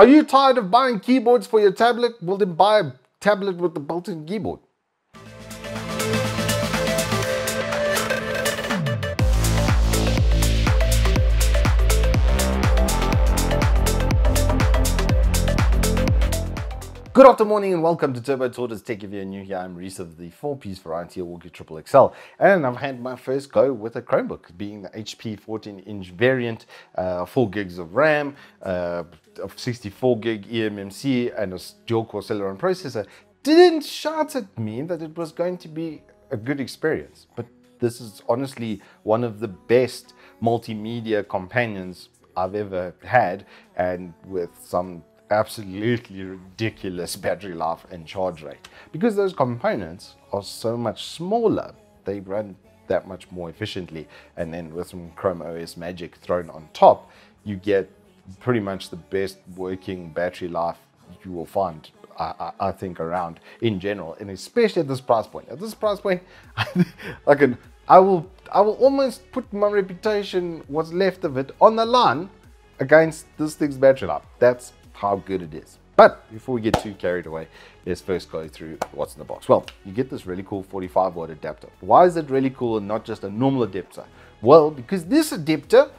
Are you tired of buying keyboards for your tablet? Well, then buy a tablet with the built-in keyboard. Good afternoon and welcome to Turbo Tortoise Tech. If you're new here, I'm Reese of the 4-piece variety of Walkie Triple XL. And I've had my first go with a Chromebook, being the HP 14-inch variant, uh, 4 gigs of RAM, uh, of 64 gig eMMC, and a dual-core Celeron processor. Didn't shout at me that it was going to be a good experience, but this is honestly one of the best multimedia companions I've ever had, and with some absolutely ridiculous battery life and charge rate. Because those components are so much smaller, they run that much more efficiently. And then with some Chrome OS magic thrown on top, you get pretty much the best working battery life you will find I, I, think around in general, and especially at this price point. At this price point, I can, I will, I will almost put my reputation, what's left of it, on the line against this thing's battery life. That's how good it is. But before we get too carried away, let's first go through what's in the box. Well, you get this really cool 45 watt adapter. Why is it really cool and not just a normal adapter? Well, because this adapter,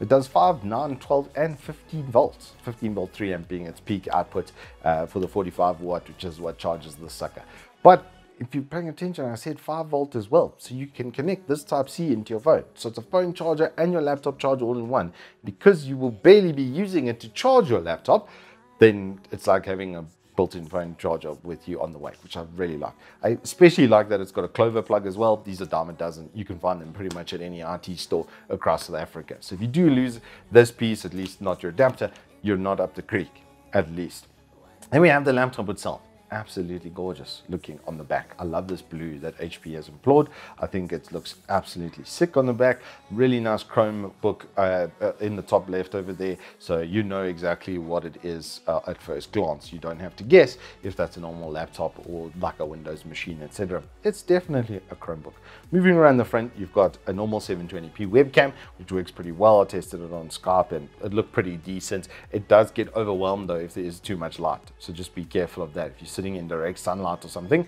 it does 5, 9, 12, and 15 volts. 15 volt 3 amp being its peak output uh, for the 45 watt, which is what charges the sucker. But if you're paying attention, I said 5 volt as well. So you can connect this type C into your phone. So it's a phone charger and your laptop charger all in one. Because you will barely be using it to charge your laptop, then it's like having a built-in phone charger with you on the way, which I really like. I especially like that it's got a Clover plug as well. These are a dozen. You can find them pretty much at any IT store across South Africa. So if you do lose this piece, at least not your adapter, you're not up the creek, at least. Then we have the laptop itself absolutely gorgeous looking on the back. I love this blue that HP has employed. I think it looks absolutely sick on the back. Really nice Chromebook uh, uh, in the top left over there. So you know exactly what it is uh, at first glance. You don't have to guess if that's a normal laptop or like a Windows machine, etc. It's definitely a Chromebook. Moving around the front, you've got a normal 720p webcam, which works pretty well. I tested it on Skype and it looked pretty decent. It does get overwhelmed though if there is too much light. So just be careful of that. If you sitting in direct sunlight or something,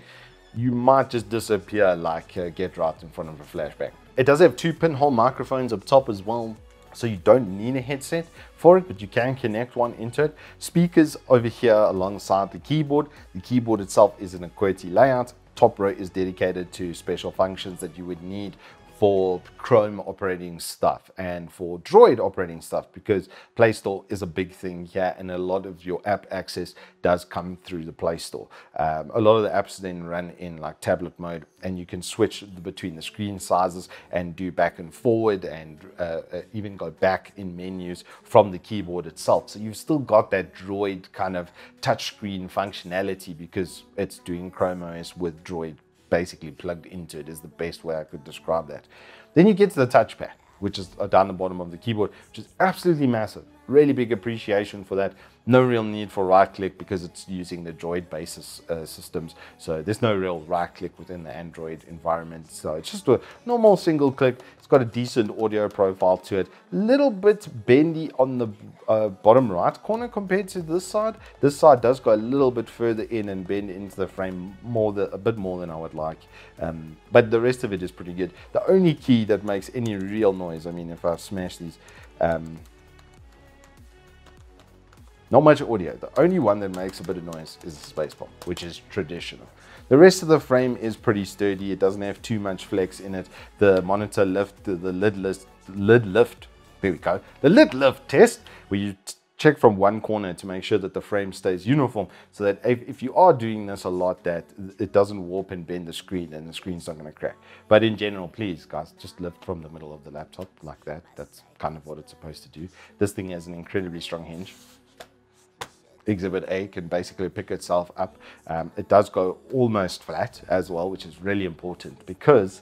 you might just disappear like uh, get right in front of a flashback. It does have two pinhole microphones up top as well, so you don't need a headset for it, but you can connect one into it. Speakers over here alongside the keyboard. The keyboard itself is in a QWERTY layout. Top row is dedicated to special functions that you would need for Chrome operating stuff and for Droid operating stuff because Play Store is a big thing here and a lot of your app access does come through the Play Store. Um, a lot of the apps then run in like tablet mode and you can switch between the screen sizes and do back and forward and uh, uh, even go back in menus from the keyboard itself. So you've still got that Droid kind of touchscreen functionality because it's doing Chrome OS with Droid basically plugged into it is the best way I could describe that. Then you get to the touchpad, which is down the bottom of the keyboard, which is absolutely massive. Really big appreciation for that. No real need for right click because it's using the Droid basis uh, systems. So there's no real right click within the Android environment. So it's just a normal single click. It's got a decent audio profile to it. Little bit bendy on the uh, bottom right corner compared to this side. This side does go a little bit further in and bend into the frame more, the, a bit more than I would like. Um, but the rest of it is pretty good. The only key that makes any real noise, I mean, if I smash these, um, not much audio. The only one that makes a bit of noise is the space bar, which is traditional. The rest of the frame is pretty sturdy. It doesn't have too much flex in it. The monitor lift, the, the lid, lift, lid lift, there we go. The lid lift test, where you check from one corner to make sure that the frame stays uniform so that if, if, you are doing this a lot that it doesn't warp and bend the screen and the screen's not going to crack but in general please guys just lift from the middle of the laptop like that that's kind of what it's supposed to do this thing has an incredibly strong hinge Exhibit A can basically pick itself up. Um, it does go almost flat as well, which is really important because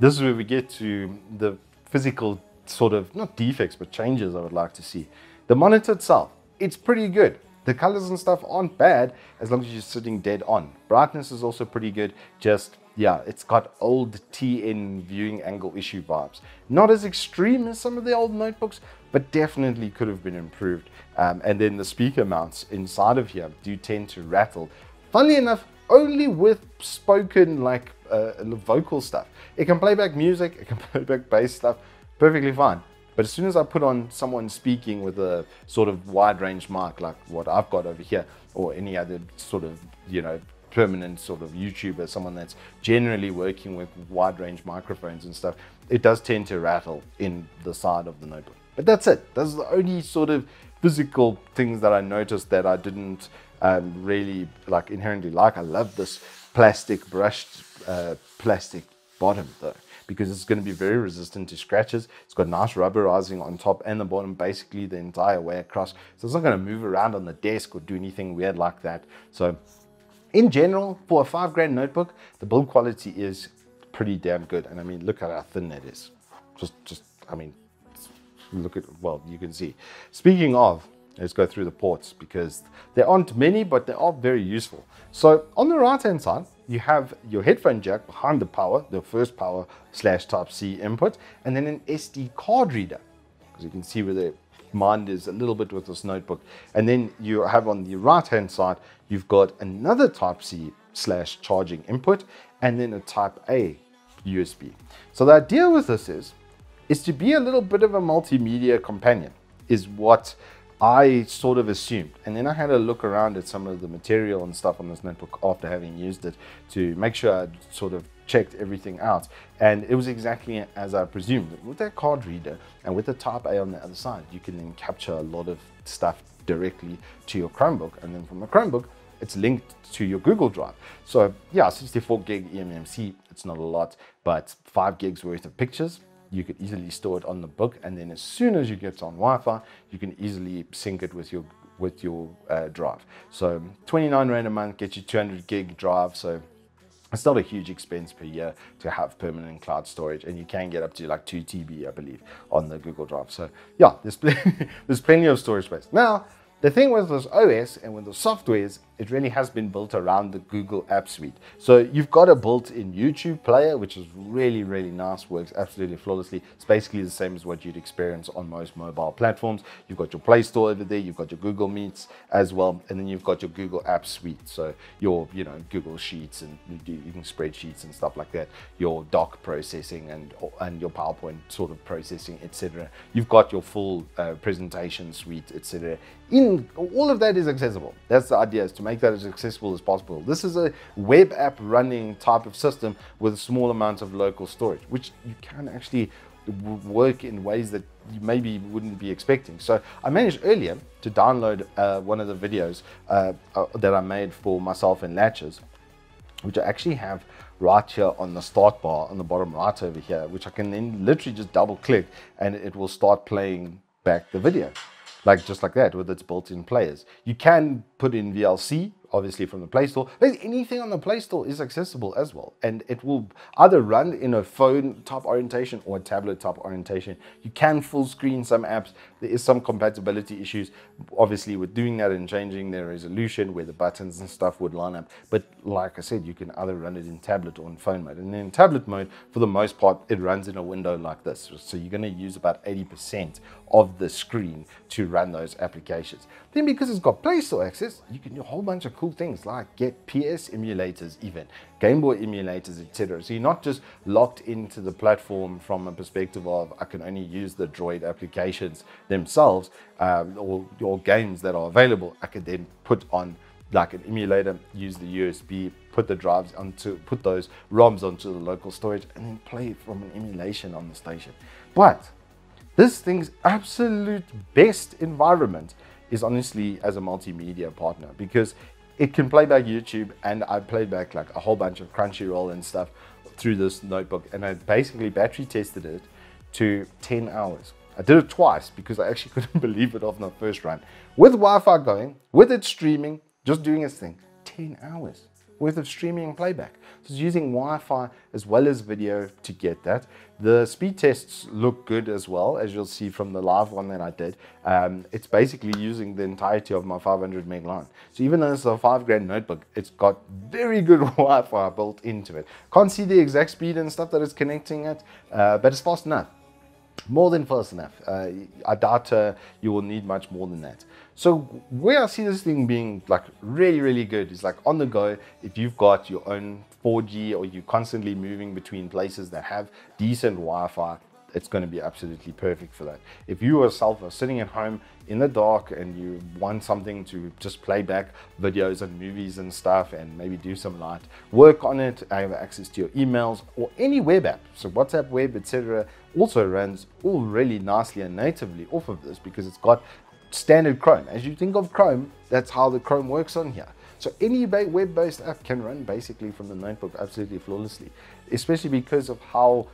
this is where we get to the physical sort of, not defects, but changes I would like to see. The monitor itself, it's pretty good. The colors and stuff aren't bad as long as you're sitting dead on. Brightness is also pretty good, just yeah, it's got old TN viewing angle issue vibes. Not as extreme as some of the old notebooks, but definitely could have been improved. Um, and then the speaker mounts inside of here do tend to rattle. Funnily enough, only with spoken like uh, vocal stuff. It can play back music, it can play back bass stuff, perfectly fine. But as soon as I put on someone speaking with a sort of wide range mic like what I've got over here, or any other sort of, you know, permanent sort of YouTuber, someone that's generally working with wide range microphones and stuff, it does tend to rattle in the side of the notebook. But that's it. Are the only sort of physical things that I noticed that I didn't um, really like inherently like. I love this plastic brushed uh, plastic bottom though because it's going to be very resistant to scratches. It's got nice rubberizing on top and the bottom, basically the entire way across. So it's not going to move around on the desk or do anything weird like that. So in general, for a five grand notebook, the build quality is pretty damn good. And I mean, look at how thin that is. Just, just, I mean, look at, well, you can see. Speaking of, let's go through the ports because there aren't many, but they are very useful. So on the right hand side, you have your headphone jack behind the power, the first power slash type C input, and then an SD card reader. Because you can see where the mind is a little bit with this notebook. And then you have on the right hand side, you've got another type C slash charging input, and then a type A USB. So the idea with this is, is to be a little bit of a multimedia companion is what I sort of assumed. And then I had a look around at some of the material and stuff on this notebook after having used it to make sure I sort of checked everything out. And it was exactly as I presumed. With that card reader and with the Type A on the other side, you can then capture a lot of stuff directly to your Chromebook. And then from the Chromebook, it's linked to your Google Drive. So yeah, 64 gig eMMC, it's not a lot, but five gigs worth of pictures, you could easily store it on the book and then as soon as you get on Wi-Fi you can easily sync it with your with your uh, drive so 29 rand a month gets you 200 gig drive so it's not a huge expense per year to have permanent cloud storage and you can get up to like 2 TB I believe on the Google Drive. So yeah there's, pl there's plenty of storage space. Now the thing with this OS and with the software is it really has been built around the Google App Suite. So you've got a built-in YouTube player, which is really, really nice, works absolutely flawlessly. It's basically the same as what you'd experience on most mobile platforms. You've got your Play Store over there, you've got your Google Meets as well, and then you've got your Google App Suite. So your, you know, Google Sheets and even spreadsheets and stuff like that, your doc processing and and your PowerPoint sort of processing, etc. You've got your full uh, presentation suite, etc. In all of that is accessible. That's the idea is to make that as accessible as possible. This is a web app running type of system with a small amount of local storage, which you can actually work in ways that you maybe wouldn't be expecting. So I managed earlier to download uh, one of the videos uh, uh, that I made for myself in Latches, which I actually have right here on the start bar on the bottom right over here, which I can then literally just double click and it will start playing back the video like just like that with its built-in players. You can put in VLC obviously from the Play Store. Anything on the Play Store is accessible as well. And it will either run in a phone type orientation or a tablet type orientation. You can full screen some apps. There is some compatibility issues, obviously, with doing that and changing the resolution where the buttons and stuff would line up. But like I said, you can either run it in tablet or in phone mode. And in tablet mode, for the most part, it runs in a window like this. So you're going to use about 80% of the screen to run those applications. Then because it's got Play Store access, you can do a whole bunch of cool things like get PS emulators even, Game Boy emulators, etc. So you're not just locked into the platform from a perspective of I can only use the Droid applications themselves um, or, or games that are available. I could then put on like an emulator, use the USB, put the drives onto, put those ROMs onto the local storage, and then play from an emulation on the station. But this thing's absolute best environment is honestly as a multimedia partner because it can play back YouTube and I played back like a whole bunch of Crunchyroll and stuff through this notebook and I basically battery tested it to 10 hours. I did it twice because I actually couldn't believe it off the first run. With Wi-Fi going, with it streaming, just doing its thing, 10 hours. Worth of streaming playback. So it's using Wi-Fi as well as video to get that. The speed tests look good as well, as you'll see from the live one that I did. Um, it's basically using the entirety of my 500 meg line. So even though it's a five grand notebook, it's got very good Wi-Fi built into it. Can't see the exact speed and stuff that it's connecting at, uh, but it's fast enough more than fast enough. Uh, I doubt uh, you will need much more than that. So where I see this thing being like really, really good is like on the go. If you've got your own 4G or you're constantly moving between places that have decent Wi-Fi, it's going to be absolutely perfect for that. If you yourself are sitting at home in the dark and you want something to just play back videos and movies and stuff and maybe do some light work on it, I have access to your emails or any web app. So WhatsApp web, etc. also runs all really nicely and natively off of this because it's got standard Chrome. As you think of Chrome, that's how the Chrome works on here. So any web-based app can run basically from the notebook absolutely flawlessly, especially because of how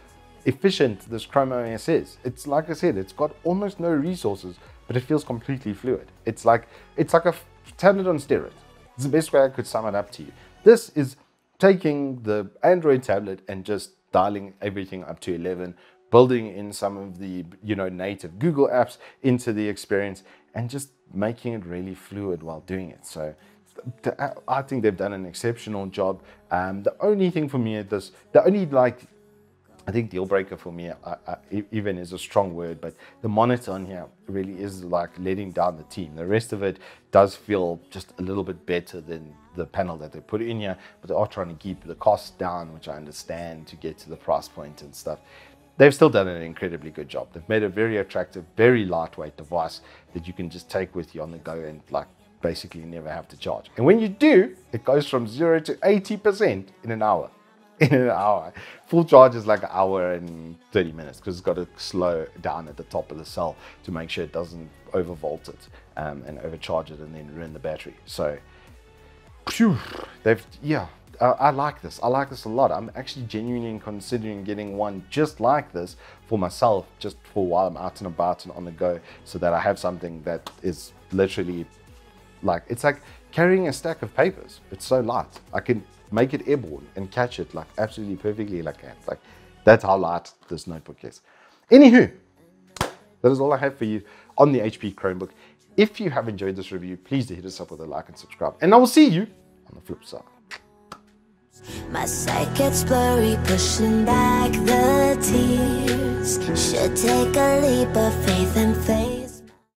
efficient this Chrome OS is. It's like I said, it's got almost no resources, but it feels completely fluid. It's like it's like a tablet on steroids. It's the best way I could sum it up to you. This is taking the Android tablet and just dialing everything up to 11, building in some of the you know native Google apps into the experience, and just making it really fluid while doing it. So I think they've done an exceptional job. Um, the only thing for me at this, the only like I think deal breaker for me, I, I, even is a strong word, but the monitor on here really is like letting down the team. The rest of it does feel just a little bit better than the panel that they put in here, but they are trying to keep the costs down, which I understand to get to the price point and stuff. They've still done an incredibly good job. They've made a very attractive, very lightweight device that you can just take with you on the go and like basically never have to charge. And when you do, it goes from zero to 80% in an hour. in an hour. Full charge is like an hour and 30 minutes because it's got to slow down at the top of the cell to make sure it doesn't overvolt it um, and overcharge it and then ruin the battery. So, phew, they've, yeah, I, I like this. I like this a lot. I'm actually genuinely considering getting one just like this for myself, just for while I'm out and about and on the go, so that I have something that is literally like, it's like carrying a stack of papers. It's so light. I can make it airborne and catch it like absolutely perfectly like that. Like that's how light this notebook is. Anywho, that is all I have for you on the HP Chromebook. If you have enjoyed this review, please do hit us up with a like and subscribe. And I will see you on the flip side. My sight gets blurry, pushing back the tears. Should take a leap of faith and faith.